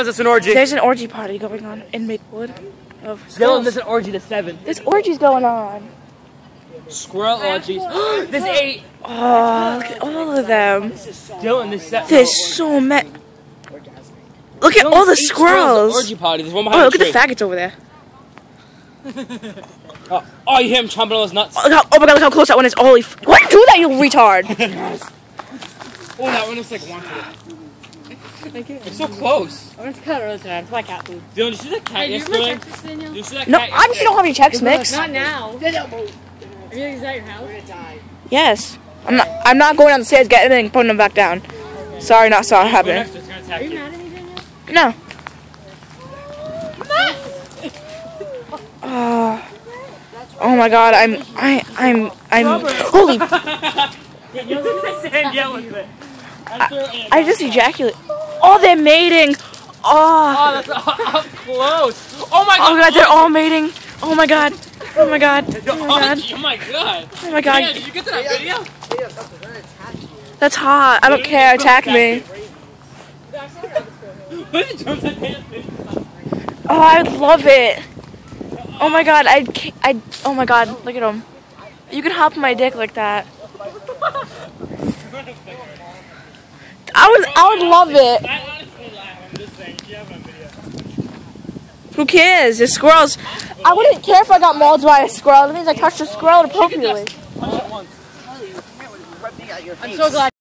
It's an orgy. There's an orgy party going on in Maplewood. Of Dylan, there's an orgy to seven. There's orgies going on. Squirrel orgies. this eight. Oh, look at all of them. Dylan, this seven. There's so many. Look at all the squirrels. Orgy party. There's one oh, behind Oh, look at the the faggots over there. Oh, oh, you hear him chomping on his nuts. Oh, oh my god, look how close that one is. Holy. F- Why do that, you retard? Oh, that one looks like wanted. It's so close. I'm gonna cut it early tonight. It's my cat food. Dylan, you see that cat Hey, do you yesterday? Texas, Daniel? Did you see that No, cat obviously don't have any Chex Mix. Not now. Are you is that your house? Yes. I'm not. I'm not going down the stairs, getting it, and putting them back down. Sorry, not sorry. Go Happening. next to it, it's gonna attack Are you you. mad at me, Daniel? No. Oh. oh my god, I'm I I'm I'm holy Danielle with it. That's her aunt. I just ejaculate. Oh, they're mating. Oh, Oh. that's up close. Oh my Oh god. god, they're all mating. Oh my god. Oh my god. Oh, oh my god. Oh my god. Oh my Yeah, did you get that video? That's hot. I don't care. Attack me. What did Jones say? Oh, I love it. Oh my god. I I Oh my god. Look at him. You can hop my dick like that. I would I would love it. I honestly laugh. I'm just saying. You have it on video. Who cares? There's squirrels. I wouldn't care if I got mauled by a squirrel. That means I touched a squirrel appropriately. Punch it once. I'm so glad.